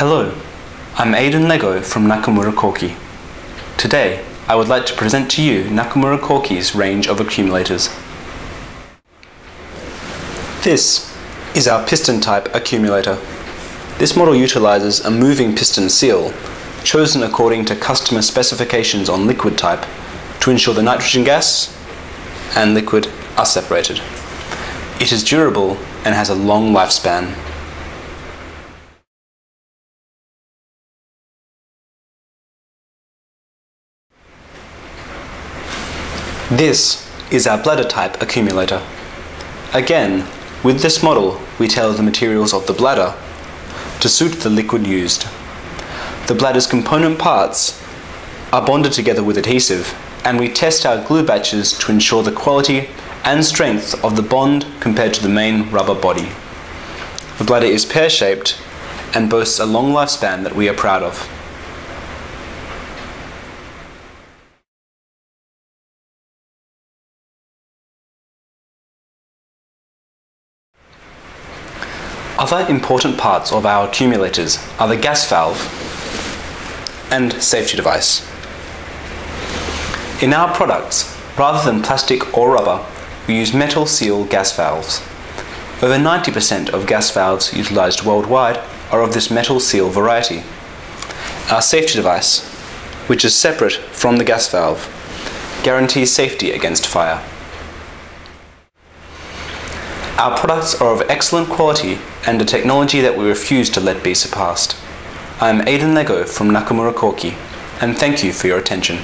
Hello, I'm Aidan Lego from Nakamura Koki. Today, I would like to present to you Nakamura Koki's range of accumulators. This is our piston type accumulator. This model utilizes a moving piston seal, chosen according to customer specifications on liquid type, to ensure the nitrogen gas and liquid are separated. It is durable and has a long lifespan. This is our bladder type accumulator. Again, with this model, we tailor the materials of the bladder to suit the liquid used. The bladder's component parts are bonded together with adhesive, and we test our glue batches to ensure the quality and strength of the bond compared to the main rubber body. The bladder is pear-shaped and boasts a long lifespan that we are proud of. Other important parts of our accumulators are the gas valve and safety device. In our products, rather than plastic or rubber, we use metal seal gas valves. Over 90% of gas valves utilized worldwide are of this metal seal variety. Our safety device, which is separate from the gas valve, guarantees safety against fire. Our products are of excellent quality and a technology that we refuse to let be surpassed. I am Aidan Lego from Nakamura Koki, and thank you for your attention.